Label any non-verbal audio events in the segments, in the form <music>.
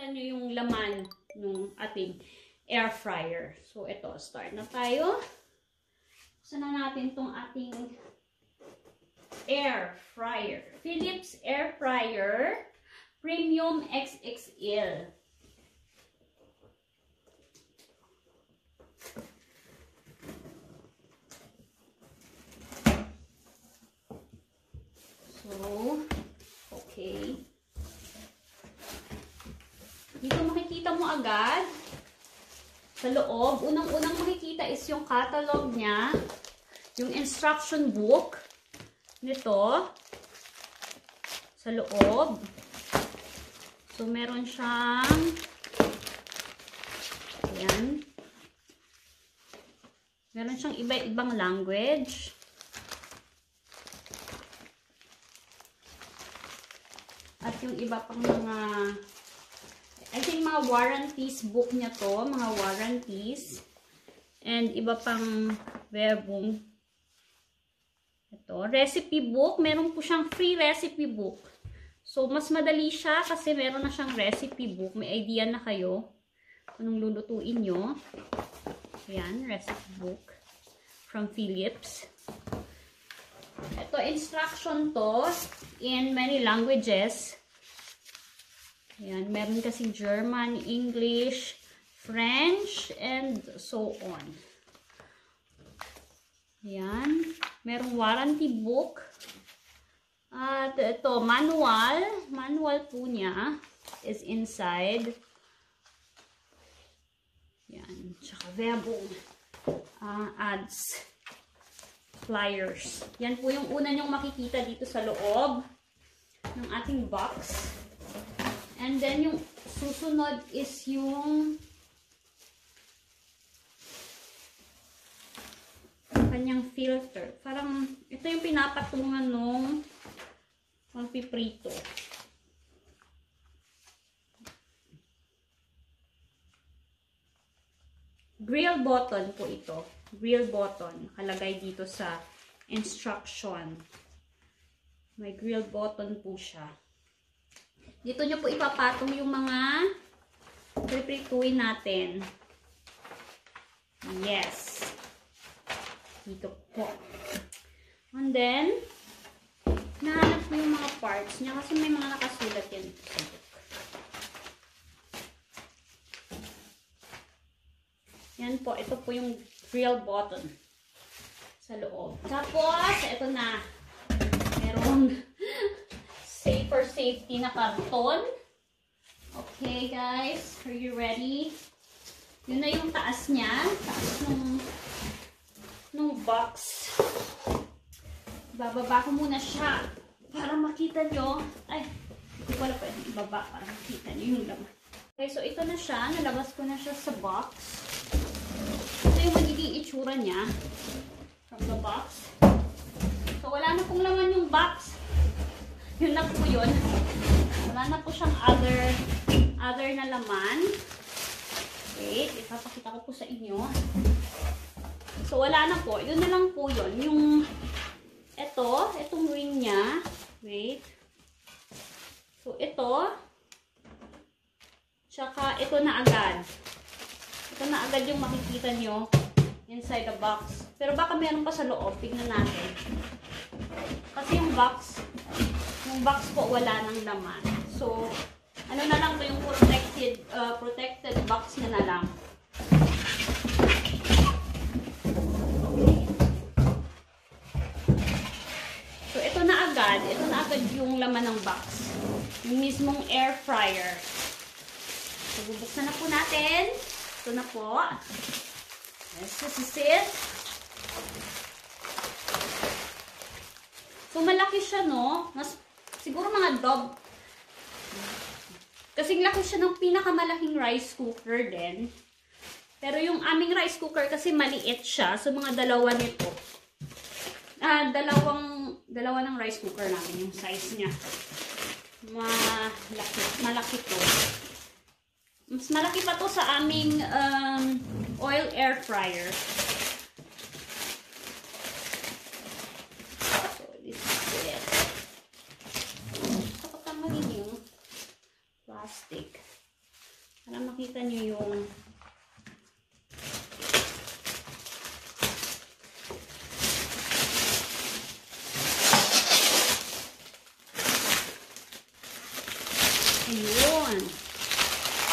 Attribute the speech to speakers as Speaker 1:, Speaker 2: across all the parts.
Speaker 1: makikita nyo yung laman ng ating air fryer. So, ito. Start na tayo. Saan na natin tong ating air fryer. Philips air fryer premium XXL. agad sa loob. Unang-unang makikita is yung catalog niya, yung instruction book nito sa loob. So, meron siyang ayan. Meron siyang iba-ibang language. At yung iba pang mga I think mga warranties book niya to. Mga warranties. And iba pang webong. Ito. Recipe book. Meron po siyang free recipe book. So, mas madali siya kasi meron na siyang recipe book. May idea na kayo anong lulutuin nyo. Ayan. Recipe book from Philips. Ito, instruction to in many languages. Ayan, meron kasing German, English, French, and so on. Ayan. Merong warranty book. At ito, manual. Manual po niya is inside. Ayan. Tsaka verbal uh, ads. Flyers. Yan po yung una niyong makikita dito sa loob ng ating box. And then, yung susunod is yung kanyang filter. Parang, ito yung pinapatungan nung pampiprito. Grill button po ito. Grill button. Nakalagay dito sa instruction. May grill button po siya. Dito nyo po ipapatong yung mga prepituin natin. Yes. Dito po. And then, nahanap ko yung mga parts niya kasi may mga nakasulat yan. Yan po. Ito po yung drill button sa loob. Tapos, ito na. Merong safer safety na karton. Okay, guys. Are you ready? Yun na yung taas niya. Taas nung, nung box. Bababa ko muna siya para makita nyo. Ay, hindi ko pala pwede ibaba para makita nyo yung laman. Okay, so ito na siya. Nalabas ko na siya sa box. Ito yung magiging itsura niya from the box. So, wala na pong laman yung box yun lang po yun. Wala na po siyang other, other na laman. Wait, ipapakita ko po sa inyo. So, wala na po. Yun na lang po yun. Yung, eto, etong wing niya. Wait. So, ito. Tsaka, ito na agad. Ito na agad yung makikita nyo inside the box. Pero baka meron pa sa loob. Tignan natin. Kasi yung box, yung box po wala ng laman. So, ano na lang po yung protected, uh, protected box na na lang. So, ito na agad. Ito na agad yung laman ng box. Yung mismong air fryer. So, bubuksan na po natin. Ito na po. Yes, this is it. So, malaki siya, no? Mas Siguro mga dog. Kasing laki siya ng pinakamalaking rice cooker din. Pero yung aming rice cooker kasi maliit siya. So, mga dalawa nito. Ah, dalawang, dalawa ng rice cooker namin yung size niya. Malaki, malaki to. Mas malaki pa to sa aming um, oil air fryer. Makita nyo yung Ayun.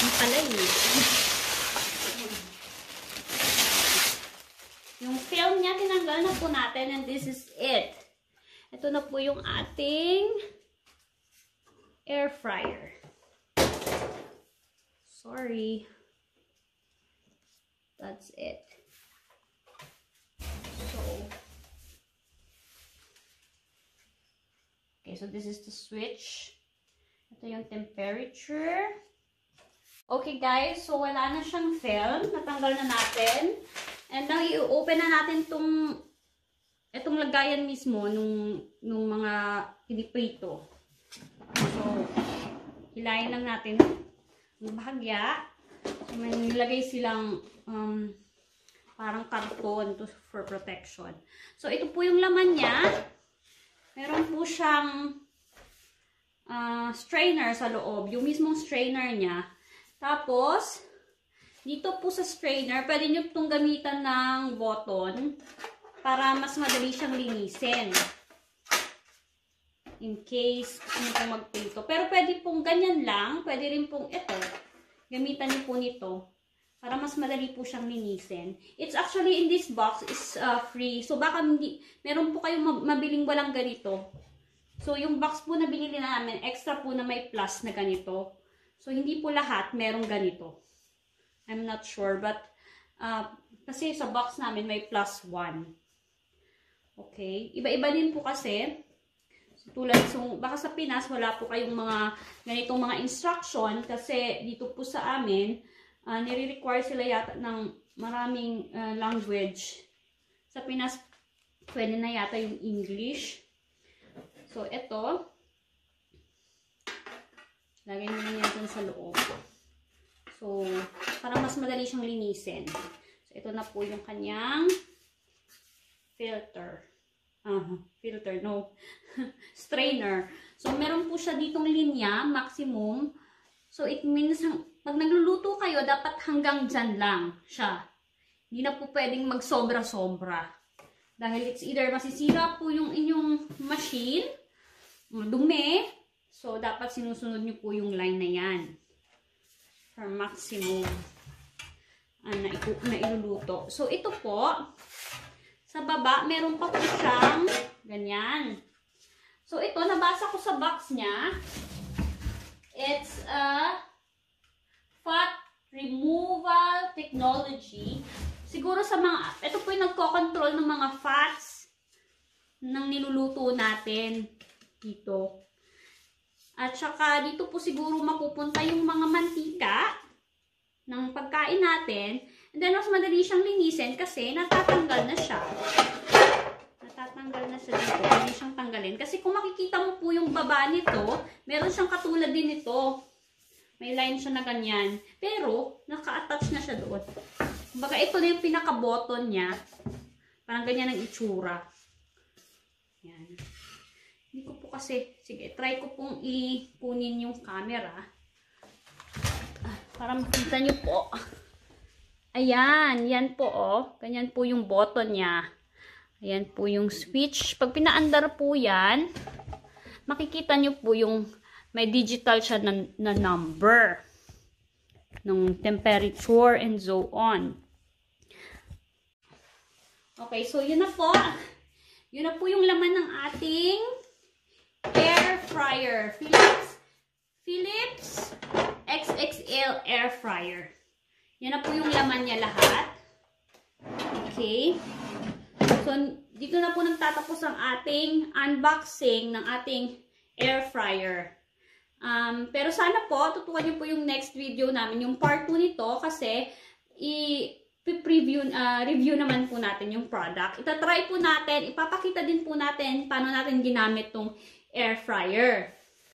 Speaker 1: Ang pala eh. <laughs> Yung film niya, tinanggal na po natin and this is it. Ito na po yung ating air fryer. Sorry. That's it. So, okay, so this is the switch. Ito yung temperature. Okay guys, so wala na siyang film. Natanggal na natin. And now, i-open na natin tong itong lagayan mismo nung, nung mga piniprito. So, hilayin lang natin bahagya. So, may nilagay silang um, parang karton to, for protection. So, ito po yung laman niya. Meron po siyang uh, strainer sa loob. Yung mismong strainer niya. Tapos, dito po sa strainer, pwede nyo itong gamitan ng button para mas madali siyang linisin. In case gusto nyo magpilto. Pero pwede pong ganyan lang. Pwede rin pong ito. Gamitan nyo po nito. Para mas madali po siyang linisin. It's actually in this box is uh, free. So baka hindi, meron po kayong mabiling walang ganito. So, yung box po na binili namin, extra po na may plus na ganito. So, hindi po lahat merong ganito. I'm not sure, but uh, kasi sa box namin may plus 1. Okay. Iba-iba din po kasi. Tulad, so, baka sa Pinas, wala po kayong mga ganitong mga instruction kasi dito po sa amin, uh, nire-require sila yata ng maraming uh, language. Sa Pinas, pwede na yata yung English. So, ito. Lagay nyo lang yan sa loob. So, para mas madali siyang linisin. So, ito na po yung kanyang filter. Uh, filter, no. <laughs> Strainer. So, meron po siya ditong linya, maximum. So, it means, pag nagluluto kayo, dapat hanggang dyan lang siya. Hindi na po pwedeng magsobra-sobra. Dahil it's either masisira po yung inyong machine, dumi. So, dapat sinusunod nyo po yung line na yan. For maximum uh, na, na iluluto. So, ito po, sa baba, meron pa po siyang ganyan. So, ito, nabasa ko sa box niya. It's a fat removal technology. Siguro sa mga, ito po yung nagko-control ng mga fats ng niluluto natin dito. At saka dito po siguro mapupunta yung mga mantika ng pagkain natin. And then mas madali siyang linisin kasi natatanggal na siya. Natatanggal na siya dito. Hindi siyang tanggalin. Kasi kung makikita mo po yung baba nito, meron siyang katulad din ito. May line siya na ganyan. Pero, naka-attach na siya doon. Kumbaga, ito na yung pinaka-button niya. Parang ganyan ang itsura. Yan. Hindi ko po kasi, sige, try ko pong ipunin yung camera. Ah, para makita nyo po. Ayan, yan po oh. Ganyan po yung button niya. Ayan po yung switch. Pag pinaandar po yan, makikita nyo po yung may digital siya na, na number ng temperature and so on. Okay, so yun na po. Yun na po yung laman ng ating air fryer. Philips, Philips XXL air fryer. Yan na po yung laman niya lahat. Okay. So, dito na po nagtatapos ang ating unboxing ng ating air fryer. Um, pero sana po, tutukan niyo po yung next video namin, yung part 2 nito, kasi i-preview, uh, review naman po natin yung product. Itatry po natin, ipapakita din po natin paano natin ginamit tong air fryer.